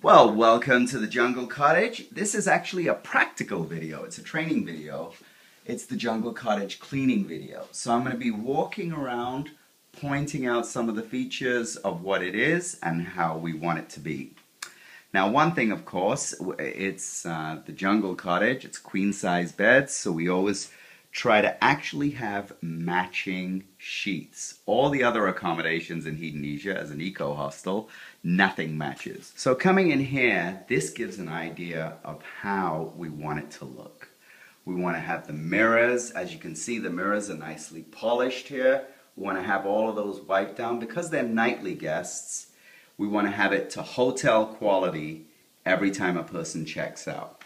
Well, welcome to the Jungle Cottage. This is actually a practical video. It's a training video. It's the Jungle Cottage cleaning video. So I'm going to be walking around pointing out some of the features of what it is and how we want it to be. Now one thing of course, it's uh, the Jungle Cottage. It's queen size beds so we always try to actually have matching sheets. All the other accommodations in Hedonisia as an eco hostel, nothing matches. So coming in here, this gives an idea of how we want it to look. We want to have the mirrors. As you can see, the mirrors are nicely polished here. We want to have all of those wiped down. Because they're nightly guests, we want to have it to hotel quality every time a person checks out.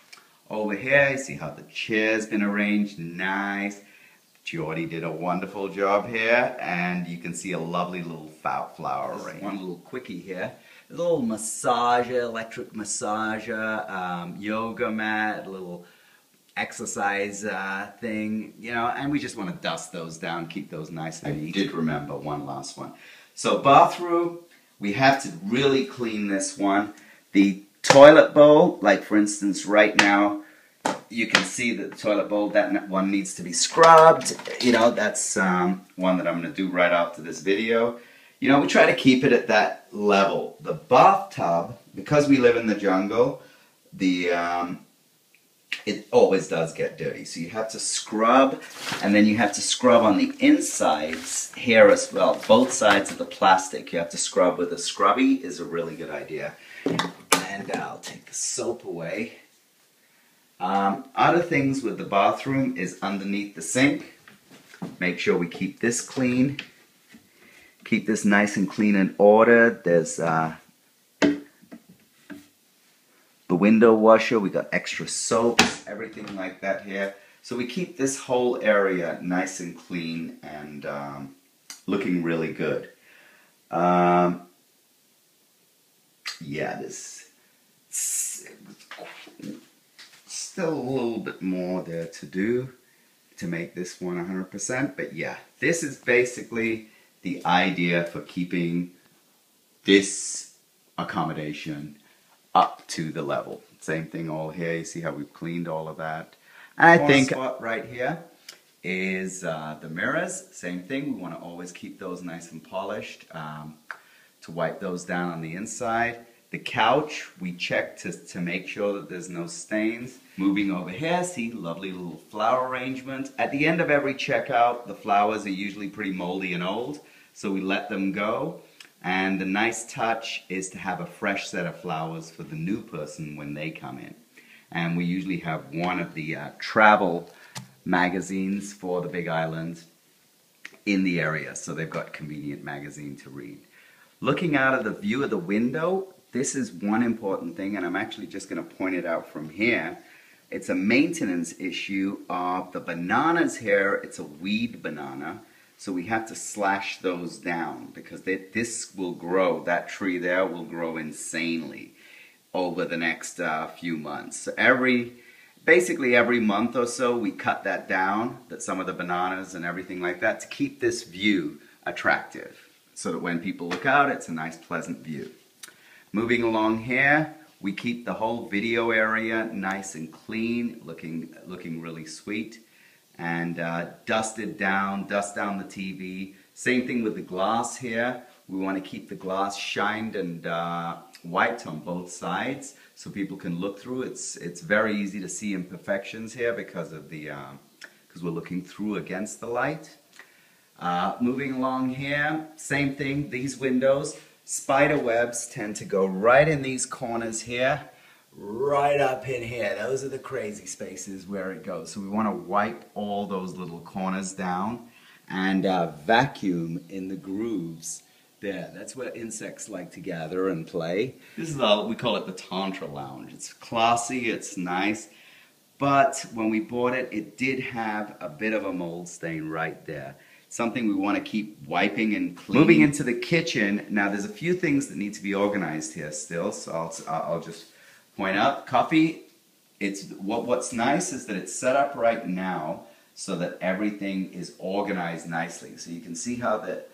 Over here, you see how the chair's been arranged, nice. Jordy did a wonderful job here, and you can see a lovely little flower arrangement. One little quickie here. A little massager, electric massager, um, yoga mat, a little exercise uh, thing, you know, and we just want to dust those down, keep those nice and neat. I did remember one last one. So bathroom, we have to really clean this one. The toilet bowl, like for instance right now, you can see that the toilet bowl, that one needs to be scrubbed. You know, that's um, one that I'm going to do right after this video. You know, we try to keep it at that level. The bathtub, because we live in the jungle, the um, it always does get dirty. So you have to scrub, and then you have to scrub on the insides here as well. Both sides of the plastic you have to scrub with a scrubby is a really good idea. And I'll take the soap away. Um, other things with the bathroom is underneath the sink. Make sure we keep this clean. Keep this nice and clean and ordered. There's uh, the window washer. We got extra soaps, everything like that here. So we keep this whole area nice and clean and um, looking really good. Um, yeah, this still a little bit more there to do to make this one 100%. But yeah, this is basically the idea for keeping this accommodation up to the level. Same thing all here. You see how we've cleaned all of that. And I think spot right here is uh, the mirrors. Same thing. We want to always keep those nice and polished um, to wipe those down on the inside. The couch, we check to, to make sure that there's no stains. Moving over here, see, lovely little flower arrangement. At the end of every checkout, the flowers are usually pretty moldy and old, so we let them go. And the nice touch is to have a fresh set of flowers for the new person when they come in. And we usually have one of the uh, travel magazines for the Big Island in the area, so they've got convenient magazine to read. Looking out of the view of the window, this is one important thing, and I'm actually just going to point it out from here. It's a maintenance issue of the bananas here. It's a weed banana, so we have to slash those down because they, this will grow, that tree there will grow insanely over the next uh, few months. So every, basically every month or so, we cut that down, that some of the bananas and everything like that, to keep this view attractive so that when people look out, it's a nice, pleasant view. Moving along here, we keep the whole video area nice and clean, looking, looking really sweet. And uh, dusted down, dust down the TV. Same thing with the glass here. We want to keep the glass shined and uh, wiped on both sides so people can look through. It's, it's very easy to see imperfections here because of the, because uh, we're looking through against the light. Uh, moving along here, same thing, these windows. Spider webs tend to go right in these corners here, right up in here. Those are the crazy spaces where it goes. So we want to wipe all those little corners down and uh, vacuum in the grooves there. That's where insects like to gather and play. This is all, we call it the Tantra Lounge. It's classy, it's nice, but when we bought it, it did have a bit of a mold stain right there something we want to keep wiping and cleaning. Moving into the kitchen, now there's a few things that need to be organized here still, so I'll, I'll just point out. Coffee, it's what, what's nice is that it's set up right now so that everything is organized nicely. So you can see how the,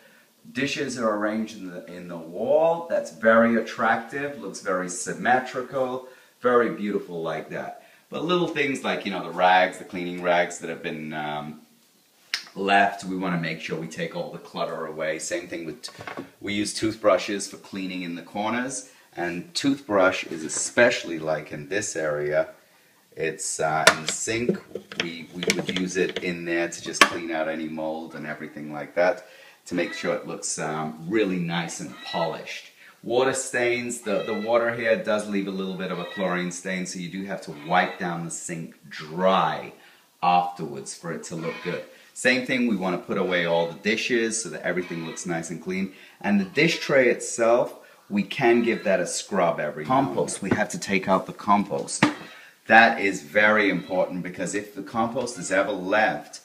dishes are arranged in the, in the wall. That's very attractive, looks very symmetrical, very beautiful like that. But little things like, you know, the rags, the cleaning rags that have been um, left, we want to make sure we take all the clutter away. Same thing with, we use toothbrushes for cleaning in the corners. And toothbrush is especially like in this area. It's uh, in the sink. We, we would use it in there to just clean out any mold and everything like that to make sure it looks um, really nice and polished. Water stains, the, the water here does leave a little bit of a chlorine stain, so you do have to wipe down the sink dry afterwards for it to look good. Same thing, we want to put away all the dishes so that everything looks nice and clean. And the dish tray itself, we can give that a scrub every Compost, we have to take out the compost. That is very important because if the compost is ever left,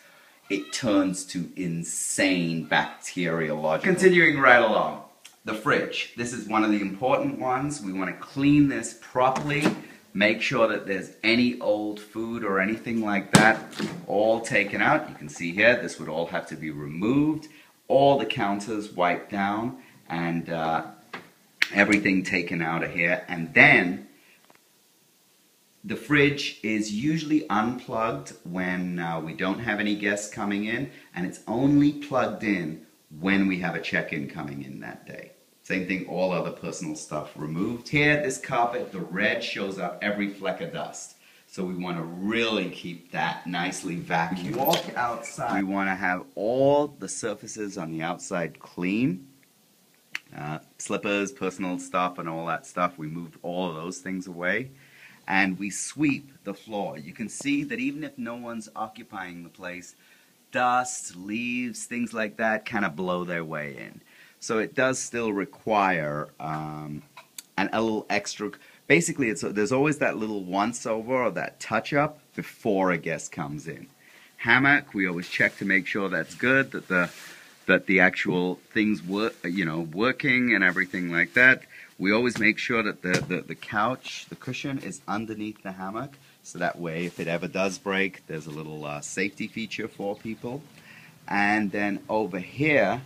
it turns to insane bacteriological. Continuing right along, the fridge. This is one of the important ones. We want to clean this properly. Make sure that there's any old food or anything like that all taken out. You can see here, this would all have to be removed. All the counters wiped down and uh, everything taken out of here. And then the fridge is usually unplugged when uh, we don't have any guests coming in, and it's only plugged in when we have a check-in coming in that day. Same thing, all other personal stuff removed. Here, this carpet, the red shows up every fleck of dust. So we want to really keep that nicely vacuumed. Walk outside. We want to have all the surfaces on the outside clean. Uh, slippers, personal stuff, and all that stuff. We moved all of those things away and we sweep the floor. You can see that even if no one's occupying the place, dust, leaves, things like that kind of blow their way in. So it does still require um, an, a little extra. Basically, it's, there's always that little once over or that touch up before a guest comes in. Hammock, we always check to make sure that's good, that the that the actual things work, you know, working and everything like that. We always make sure that the, the, the couch, the cushion is underneath the hammock. So that way, if it ever does break, there's a little uh, safety feature for people. And then over here,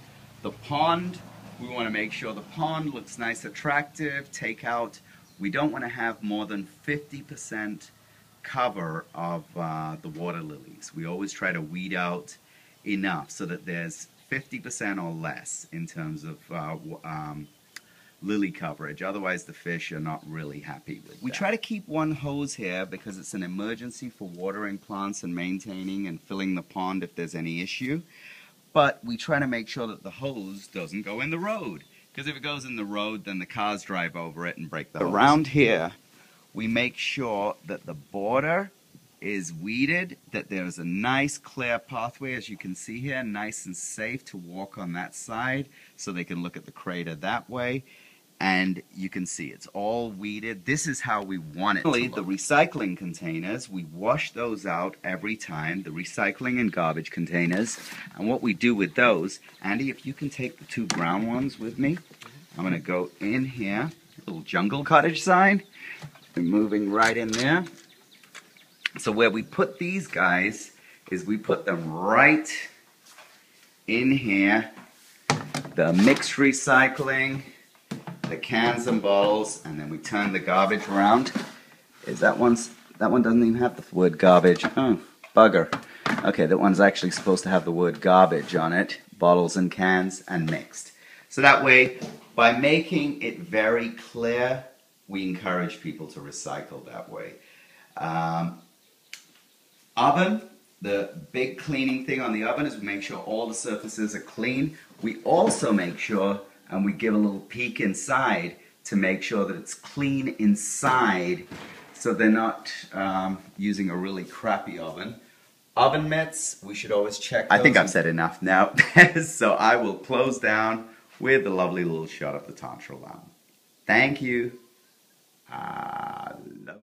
the pond, we want to make sure the pond looks nice, attractive. Take out, we don't want to have more than 50% cover of uh, the water lilies. We always try to weed out enough so that there's 50% or less in terms of uh, um, lily coverage. Otherwise, the fish are not really happy with We that. try to keep one hose here because it's an emergency for watering plants and maintaining and filling the pond if there's any issue. But we try to make sure that the hose doesn't go in the road. Because if it goes in the road, then the cars drive over it and break the hose. Around here, we make sure that the border is weeded, that there's a nice clear pathway, as you can see here, nice and safe to walk on that side, so they can look at the crater that way and you can see it's all weeded. This is how we want it Finally, The recycling containers, we wash those out every time, the recycling and garbage containers. And what we do with those, Andy, if you can take the two brown ones with me, I'm going to go in here, little jungle cottage sign, and moving right in there. So where we put these guys is we put them right in here. The mixed recycling, the cans and bottles, and then we turn the garbage around. Is that one's, that one doesn't even have the word garbage. Oh, bugger. Okay, that one's actually supposed to have the word garbage on it. Bottles and cans and mixed. So that way, by making it very clear, we encourage people to recycle that way. Um, oven, the big cleaning thing on the oven is we make sure all the surfaces are clean. We also make sure and we give a little peek inside to make sure that it's clean inside so they're not um, using a really crappy oven. Oven mitts, we should always check I think I've said enough now, so I will close down with a lovely little shot of the Tantra Lamb. Thank you. Uh,